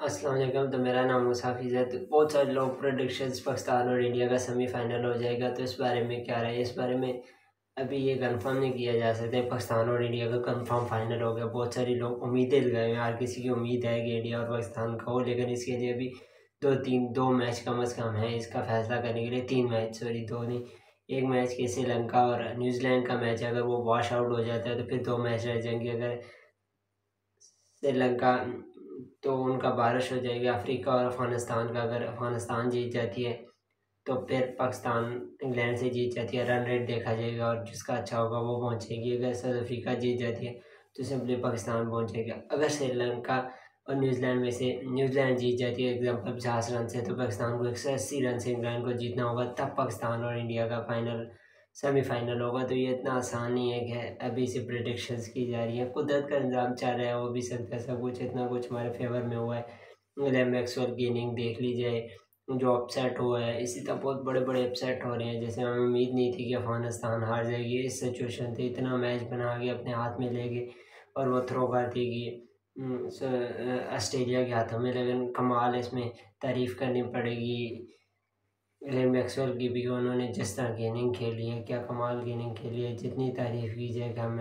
वालेकुम तो मेरा नाम मुसाफिज है। तो बहुत सारे लोग प्रोडिक्शंस पाकिस्तान और इंडिया का सेमीफाइनल हो जाएगा तो इस बारे में क्या रहा? है इस बारे में अभी ये कंफर्म नहीं किया जा सकता पाकिस्तान और इंडिया का कंफर्म फाइनल हो गया। बहुत सारे लोग उम्मीदें लगाए हैं। हर किसी की उम्मीद है कि इंडिया और पाकिस्तान का हो, लेकिन इसके लिए अभी दो तीन, दो मैच कम अज़ कम है इसका फैसला करने के लिए। तीन मैच सॉरी दो नहीं, एक मैच के श्रीलंका और न्यूजीलैंड का मैच अगर वो वॉश आउट हो जाता है तो फिर दो मैच रह जाएँगे। अगर श्रीलंका तो उनका बारिश हो जाएगी अफ्रीका और अफ़गानिस्तान का। अगर अफ़गानिस्तान जीत जाती है तो फिर पाकिस्तान इंग्लैंड से जीत जाती है। रन रेट देखा जाएगा और जिसका अच्छा होगा वो पहुंचेगी। अगर साउथ अफ्रीका जीत जाती है तो सिंपली पाकिस्तान पहुंचेगा। अगर श्रीलंका और न्यूजीलैंड में से न्यूजीलैंड जीत जाती है एग्ज़ाम्पल पचास रन से तो पाकिस्तान को एक सौ अस्सी रन से इंग्लैंड को जीतना होगा। तब पाकिस्तान और इंडिया का फाइनल सेमीफाइनल होगा तो ये इतना आसान नहीं है कि अभी से प्रडिक्शंस की जा रही है। कुदरत का इंतज़ाम चल रहा है, वो भी सकता है सब कुछ, इतना कुछ हमारे फेवर में हुआ है। ग्लैम मैक्सवेल की इनिंग देख लीजिए, जो अपसेट हुआ है, इसी तरह बहुत बड़े बड़े अपसेट हो रहे हैं। जैसे हमें उम्मीद नहीं थी कि अफ़गानिस्तान हार जाएगी, इस सिचुएशन थे इतना मैच बना के अपने हाथ में ले गए और वो थ्रो कर देगी ऑस्ट्रेलिया के हाथों में, लेकिन कमाल इसमें तारीफ़ करनी पड़ेगी। ग्लेन मैक्सवेल की भी उन्होंने जिस तरह गेनिंग खेली है, क्या कमाल गेनिंग खेली है, जितनी तारीफ़ की जाए हमें